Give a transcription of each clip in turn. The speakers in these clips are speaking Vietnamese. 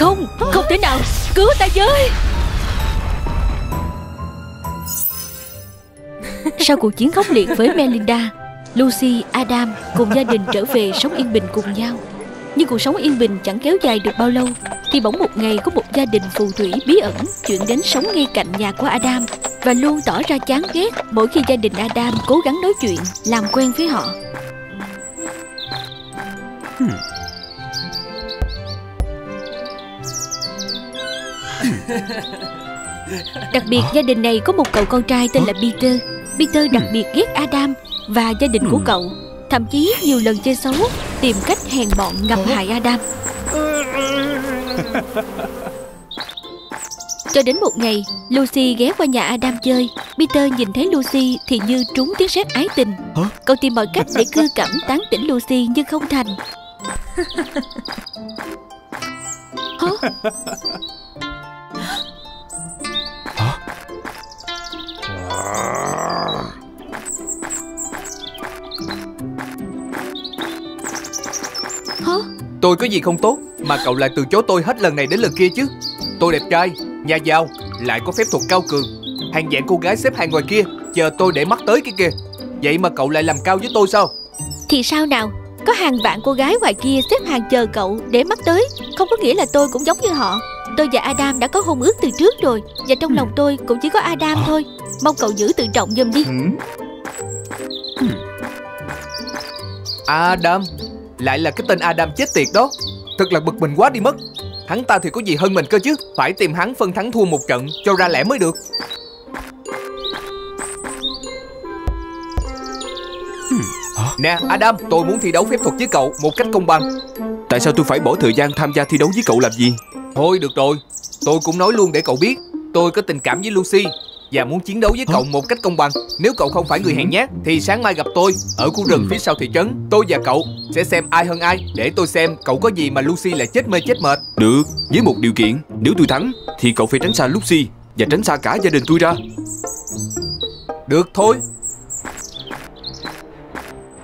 Không, không thể nào. Cứu ta với. Sau cuộc chiến khốc liệt với Melinda Lucy, Adam cùng gia đình trở về sống yên bình cùng nhau. Nhưng cuộc sống yên bình chẳng kéo dài được bao lâu Thì bỗng một ngày có một gia đình phù thủy bí ẩn Chuyển đến sống ngay cạnh nhà của Adam Và luôn tỏ ra chán ghét mỗi khi gia đình Adam cố gắng nói chuyện Làm quen với họ Đặc biệt gia đình này có một cậu con trai tên là Peter. Peter đặc biệt ghét Adam và gia đình của cậu. Thậm chí nhiều lần chơi xấu Tìm cách hèn bọn ngầm hại Adam. Cho đến một ngày Lucy ghé qua nhà Adam chơi. Peter nhìn thấy Lucy thì như trúng tiếng sét ái tình? Cậu tìm mọi cách để cưa cẩm tán tỉnh Lucy nhưng không thành. Hả? Tôi có gì không tốt Mà cậu lại từ chối tôi hết lần này đến lần kia chứ. Tôi đẹp trai, nhà giàu Lại có phép thuật cao cường. Hàng dạng cô gái xếp hàng ngoài kia Chờ tôi để mắt tới kia. Kìa Vậy mà cậu lại làm cao với tôi sao? Thì sao nào? Có hàng vạn cô gái ngoài kia xếp hàng chờ cậu để mắt tới. Không có nghĩa là tôi cũng giống như họ. Tôi và Adam đã có hôn ước từ trước rồi Và trong lòng tôi cũng chỉ có Adam thôi. Mong cậu giữ tự trọng giùm đi. Adam Lại là cái tên Adam chết tiệt đó. Thật là bực mình quá đi mất. Hắn ta thì có gì hơn mình cơ chứ? Phải tìm hắn phân thắng thua một trận Cho ra lẽ mới được. Nè Adam Tôi muốn thi đấu phép thuật với cậu Một cách công bằng. Tại sao tôi phải bỏ thời gian tham gia thi đấu với cậu làm gì? Thôi được rồi Tôi cũng nói luôn để cậu biết. Tôi có tình cảm với Lucy Và muốn chiến đấu với cậu một cách công bằng. Nếu cậu không phải người hèn nhát Thì sáng mai gặp tôi Ở khu rừng phía sau thị trấn. Tôi và cậu sẽ xem ai hơn ai Để tôi xem cậu có gì mà Lucy lại chết mê chết mệt. Được, với một điều kiện. Nếu tôi thắng Thì cậu phải tránh xa Lucy Và tránh xa cả gia đình tôi ra. Được thôi.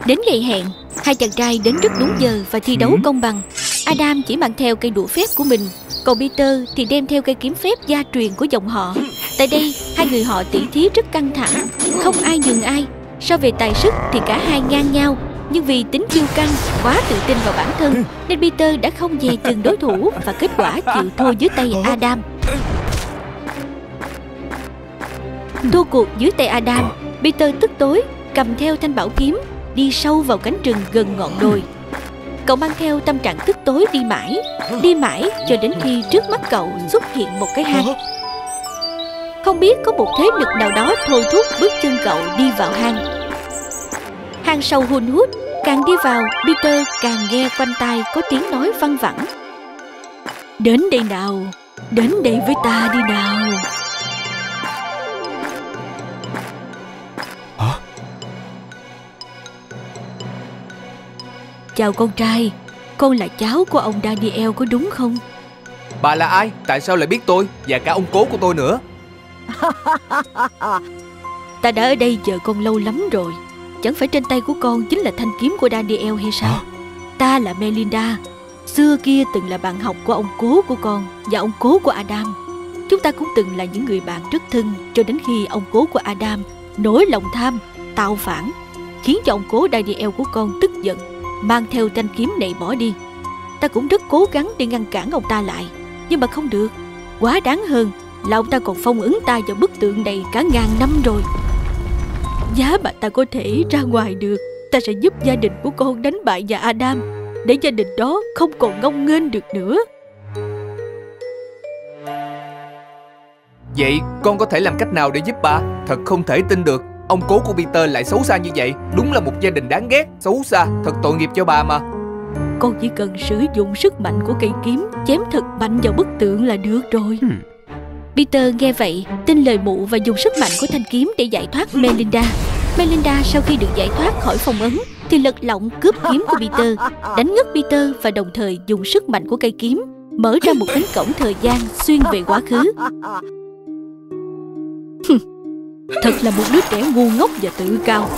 Đến ngày hẹn Hai chàng trai đến rất đúng giờ và thi đấu công bằng. Adam chỉ mang theo cây đũa phép của mình Còn Peter thì đem theo cây kiếm phép gia truyền của dòng họ Tại đây hai người họ tỉ thí rất căng thẳng. Không ai nhường ai. So về tài sức thì cả hai ngang nhau. Nhưng vì tính kiêu căng, quá tự tin vào bản thân Nên Peter đã không dè chừng đối thủ Và kết quả chịu thua dưới tay Adam. Thua cuộc dưới tay Adam Peter tức tối cầm theo thanh bảo kiếm đi sâu vào cánh rừng gần ngọn đồi. Cậu mang theo tâm trạng tức tối đi mãi đi mãi cho đến khi trước mắt cậu xuất hiện một cái hang không biết có một thế lực nào đó thôi thúc bước chân cậu đi vào hang. Hang sâu hun hút càng đi vào peter càng nghe quanh tai có tiếng nói văng vẳng. Đến đây nào đến đây với ta đi nào. Chào con trai Con là cháu của ông Daniel có đúng không? Bà là ai? Tại sao lại biết tôi Và cả ông cố của tôi nữa Ta đã ở đây chờ con lâu lắm rồi. Chẳng phải trên tay của con chính là thanh kiếm của Daniel hay sao? Ta là Melinda. Xưa kia từng là bạn học của ông cố của con Và ông cố của Adam. Chúng ta cũng từng là những người bạn rất thân Cho đến khi ông cố của Adam Nổi lòng tham, tạo phản Khiến cho ông cố Daniel của con tức giận Mang theo thanh kiếm này bỏ đi. Ta cũng rất cố gắng để ngăn cản ông ta lại Nhưng mà không được. Quá đáng hơn là ông ta còn phong ấn ta vào bức tượng này cả ngàn năm rồi. Giá mà ta có thể ra ngoài được Ta sẽ giúp gia đình của con đánh bại nhà Adam Để gia đình đó không còn ngông nghênh được nữa. Vậy con có thể làm cách nào để giúp bà? Thật không thể tin được. Ông cố của Peter lại xấu xa như vậy Đúng là một gia đình đáng ghét Xấu xa Thật tội nghiệp cho bà mà. Con chỉ cần sử dụng sức mạnh của cây kiếm Chém thật mạnh vào bức tượng là được rồi Peter nghe vậy, tin lời mụ và dùng sức mạnh của thanh kiếm để giải thoát Melinda. Melinda sau khi được giải thoát khỏi phòng ấn, Thì lật lọng cướp kiếm của Peter, Đánh ngất Peter và đồng thời dùng sức mạnh của cây kiếm, Mở ra một cánh cổng thời gian xuyên về quá khứ. Thật là một đứa trẻ ngu ngốc và tự cao.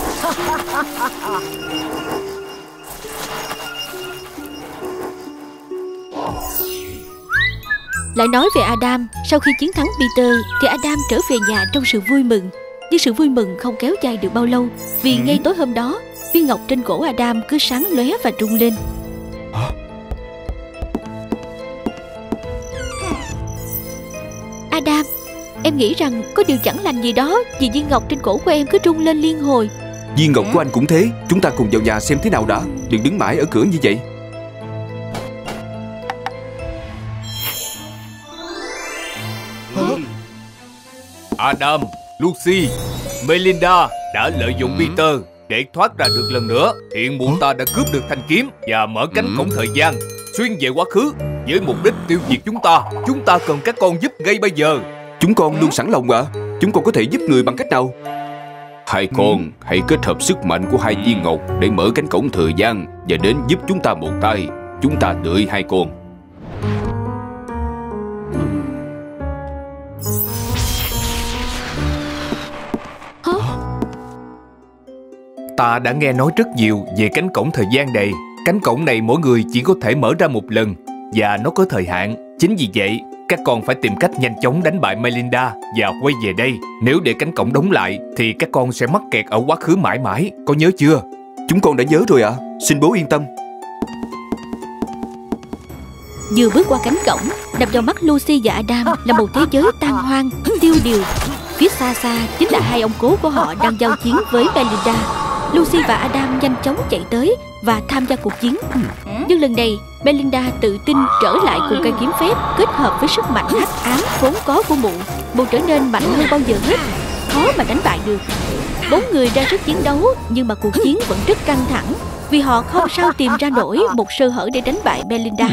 Lại nói về Adam Sau khi chiến thắng Peter Thì Adam trở về nhà trong sự vui mừng. Nhưng sự vui mừng không kéo dài được bao lâu Vì Ừ. ngay tối hôm đó Viên ngọc trên cổ Adam cứ sáng lóe và rung lên. Hả? Adam Em nghĩ rằng có điều chẳng lành gì đó Vì viên ngọc trên cổ của em cứ rung lên liên hồi. Viên ngọc của anh cũng thế Chúng ta cùng vào nhà xem thế nào đã Đừng đứng mãi ở cửa như vậy Adam, Lucy, Melinda đã lợi dụng Peter để thoát ra được lần nữa. Hiện mụ ta đã cướp được thanh kiếm và mở cánh Ừ. cổng thời gian, xuyên về quá khứ với mục đích tiêu diệt chúng ta. Chúng ta cần các con giúp ngay bây giờ. Chúng con luôn sẵn lòng ạ Chúng con có thể giúp người bằng cách nào Hai con hãy kết hợp sức mạnh của hai viên ngọc Để mở cánh cổng thời gian Và đến giúp chúng ta một tay Chúng ta đợi hai con Ta đã nghe nói rất nhiều về cánh cổng thời gian này. Cánh cổng này mỗi người chỉ có thể mở ra một lần và nó có thời hạn. Chính vì vậy, các con phải tìm cách nhanh chóng đánh bại Melinda và quay về đây. Nếu để cánh cổng đóng lại thì các con sẽ mắc kẹt ở quá khứ mãi mãi. Có nhớ chưa? Chúng con đã nhớ rồi ạ Xin bố yên tâm Vừa bước qua cánh cổng Đập vào mắt Lucy và Adam Là một thế giới tan hoang, tiêu điều Phía xa xa chính là hai ông cố của họ Đang giao chiến với Belinda Lucy và Adam nhanh chóng chạy tới Và tham gia cuộc chiến. Nhưng lần này Belinda tự tin trở lại cùng cây kiếm phép Kết hợp với sức mạnh hắc ám vốn có của mụ. Mụ trở nên mạnh hơn bao giờ hết. Khó mà đánh bại được. Bốn người ra sức chiến đấu Nhưng mà cuộc chiến vẫn rất căng thẳng Vì họ không sao tìm ra nổi Một sơ hở để đánh bại Belinda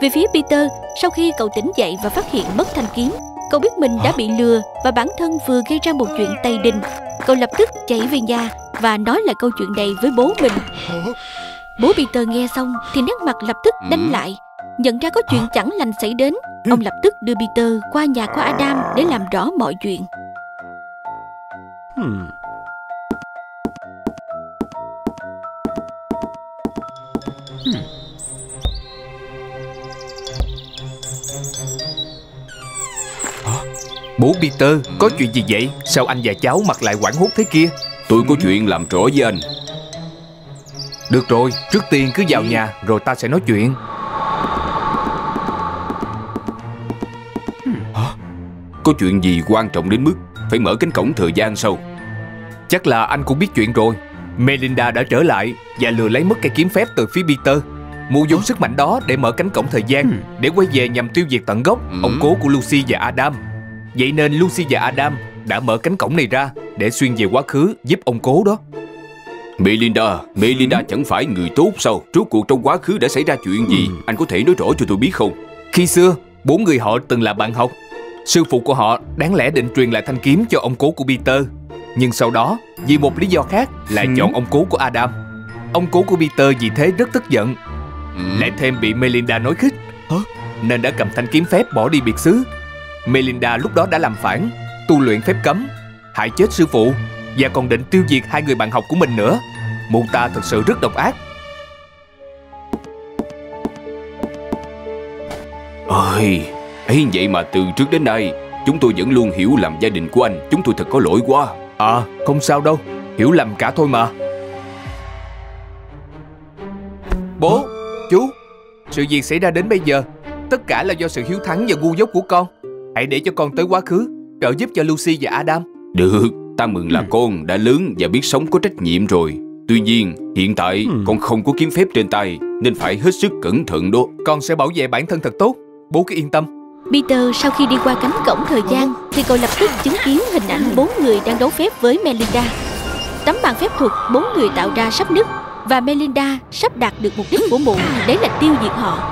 về phía Peter, sau khi cậu tỉnh dậy và phát hiện mất thanh kiếm, cậu biết mình đã bị lừa và bản thân vừa gây ra một chuyện tày đình. Cậu lập tức chạy về nhà và nói lại câu chuyện này với bố mình. Bố Peter nghe xong thì nét mặt lập tức đanh Ừ. lại. Nhận ra có chuyện chẳng lành xảy đến, ông lập tức đưa Peter qua nhà của Adam để làm rõ mọi chuyện. Bố Peter, có chuyện gì vậy? Sao anh và cháu mặt lại quảng hốt thế kia? Tôi có chuyện làm rõ với anh Được rồi, trước tiên cứ vào nhà rồi ta sẽ nói chuyện. Có chuyện gì quan trọng đến mức Phải mở cánh cổng thời gian sao Chắc là anh cũng biết chuyện rồi. Melinda đã trở lại và lừa lấy mất cây kiếm phép từ phía Peter. Mụ dùng sức mạnh đó để mở cánh cổng thời gian để quay về nhằm tiêu diệt tận gốc Ừ. ông cố của Lucy và Adam. Vậy nên Lucy và Adam đã mở cánh cổng này ra để xuyên về quá khứ giúp ông cố đó. Melinda Melinda chẳng phải người tốt sao Rốt cuộc trong quá khứ đã xảy ra chuyện gì Anh có thể nói rõ cho tôi biết không Khi xưa, bốn người họ từng là bạn học. Sư phụ của họ đáng lẽ định truyền lại thanh kiếm cho ông cố của Peter. Nhưng sau đó, vì một lý do khác lại Ừ. chọn ông cố của Adam. Ông cố của Peter vì thế rất tức giận, lại thêm bị Melinda nói khích. Hả? Nên đã cầm thanh kiếm phép bỏ đi biệt xứ. Melinda lúc đó đã làm phản, tu luyện phép cấm, hại chết sư phụ và còn định tiêu diệt hai người bạn học của mình nữa. Mụ ta thật sự rất độc ác. Ôi ấy vậy mà từ trước đến nay Chúng tôi vẫn luôn hiểu lầm gia đình của anh Chúng tôi thật có lỗi quá À, không sao đâu, hiểu lầm cả thôi mà. Bố, chú, sự việc xảy ra đến bây giờ, tất cả là do sự hiếu thắng và ngu dốt của con. Hãy để cho con tới quá khứ, trợ giúp cho Lucy và Adam. Được Ta mừng là con đã lớn và biết sống có trách nhiệm rồi Tuy nhiên hiện tại con không có kiếm phép trên tay Nên phải hết sức cẩn thận đó Con sẽ bảo vệ bản thân thật tốt. Bố cứ yên tâm. Peter sau khi đi qua cánh cổng thời gian thì cậu lập tức chứng kiến hình ảnh bốn người đang đấu phép với Melinda. Tấm bàn phép thuật bốn người tạo ra sắp nứt và Melinda sắp đạt được mục đích của mụ đấy là tiêu diệt họ.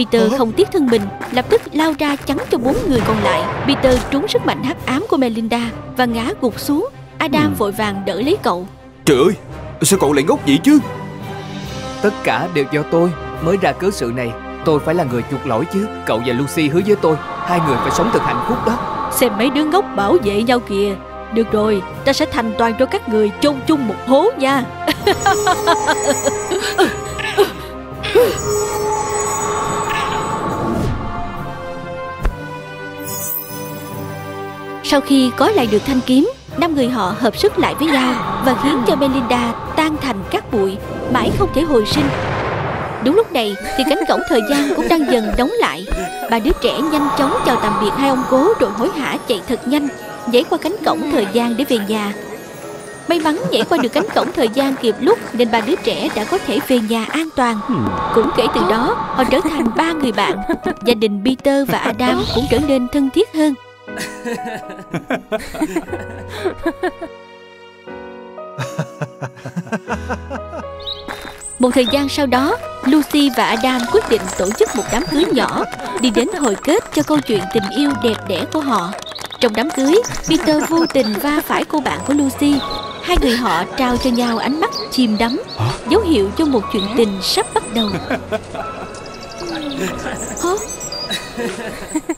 Peter không tiếc thân mình, lập tức lao ra chắn cho bốn người còn lại. Peter trúng sức mạnh hắc ám của Melinda và ngã gục xuống. Adam vội vàng đỡ lấy cậu. Trời ơi Sao cậu lại ngốc vậy chứ Tất cả đều do tôi mới ra cớ sự này. Tôi phải là người chuộc lỗi chứ. Cậu và Lucy hứa với tôi, hai người phải sống thật hạnh phúc đó. Xem mấy đứa ngốc bảo vệ nhau kìa. Được rồi, ta sẽ thành toàn cho các người chôn chung một hố nha. Sau khi có lại được thanh kiếm, năm người họ hợp sức lại với nhau và khiến cho Melinda tan thành các bụi, mãi không thể hồi sinh. Đúng lúc này thì cánh cổng thời gian cũng đang dần đóng lại. Ba đứa trẻ nhanh chóng chào tạm biệt hai ông cố rồi hối hả chạy thật nhanh, nhảy qua cánh cổng thời gian để về nhà. May mắn nhảy qua được cánh cổng thời gian kịp lúc nên ba đứa trẻ đã có thể về nhà an toàn. Cũng kể từ đó, họ trở thành ba người bạn. Gia đình peter và adam cũng trở nên thân thiết hơn. Một thời gian sau đó, Lucy và Adam quyết định tổ chức một đám cưới nhỏ, đi đến hồi kết cho câu chuyện tình yêu đẹp đẽ của họ. Trong đám cưới, Peter vô tình va phải cô bạn của Lucy. Hai người họ trao cho nhau ánh mắt chìm đắm, dấu hiệu cho một chuyện tình sắp bắt đầu. Hả?